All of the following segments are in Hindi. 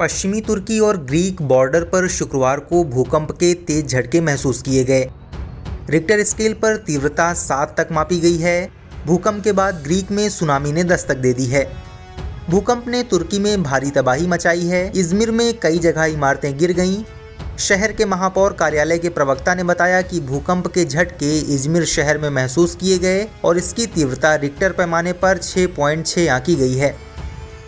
पश्चिमी तुर्की और ग्रीक बॉर्डर पर शुक्रवार को भूकंप के तेज झटके महसूस किए गए। रिक्टर स्केल पर तीव्रता सात तक मापी गई है। भूकंप के बाद ग्रीक में सुनामी ने दस्तक दे दी है। भूकंप ने तुर्की में भारी तबाही मचाई है। इजमिर में कई जगह इमारतें गिर गईं। शहर के महापौर कार्यालय के प्रवक्ता ने बताया कि भूकंप के झटके इजमिर शहर में महसूस किए गए और इसकी तीव्रता रिक्टर पैमाने पर 6.6 आंकी गई है।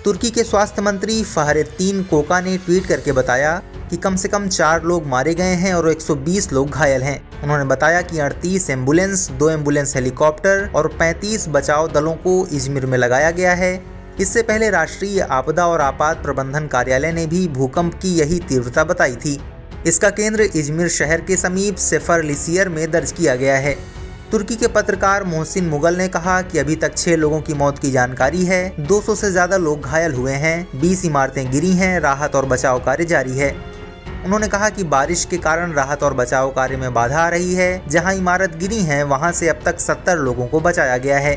तुर्की के स्वास्थ्य मंत्री फहरतीन कोका ने ट्वीट करके बताया कि कम से कम चार लोग मारे गए हैं और 120 लोग घायल हैं। उन्होंने बताया कि 38 एंबुलेंस, दो एंबुलेंस हेलीकॉप्टर और 35 बचाव दलों को इजमिर में लगाया गया है। इससे पहले राष्ट्रीय आपदा और आपात प्रबंधन कार्यालय ने भी भूकंप की यही तीव्रता बताई थी। इसका केंद्र इजमिर शहर के समीप सेफर लिसियर में दर्ज किया गया है। तुर्की के पत्रकार मोहसिन मुगल ने कहा कि अभी तक छह लोगों की मौत की जानकारी है। 200 से ज़्यादा लोग घायल हुए हैं। 20 इमारतें गिरी हैं। राहत और बचाव कार्य जारी है। उन्होंने कहा कि बारिश के कारण राहत और बचाव कार्य में बाधा आ रही है। जहाँ इमारत गिरी है, वहाँ से अब तक 70 लोगों को बचाया गया है।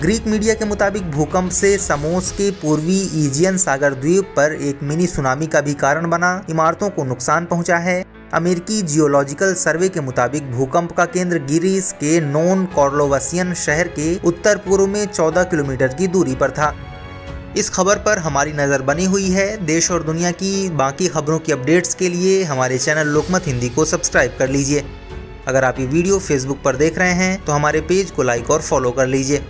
ग्रीक मीडिया के मुताबिक भूकंप से समोस के पूर्वी ईजियन सागर द्वीप पर एक मिनी सुनामी का भी कारण बना। इमारतों को नुकसान पहुँचा है। अमेरिकी जियोलॉजिकल सर्वे के मुताबिक भूकंप का केंद्र गिरीस के नॉन कॉर्लोवसियन शहर के उत्तर पूर्व में 14 किलोमीटर की दूरी पर था। इस खबर पर हमारी नज़र बनी हुई है। देश और दुनिया की बाकी खबरों की अपडेट्स के लिए हमारे चैनल लोकमत हिंदी को सब्सक्राइब कर लीजिए। अगर आप ये वीडियो फेसबुक पर देख रहे हैं तो हमारे पेज को लाइक और फॉलो कर लीजिए।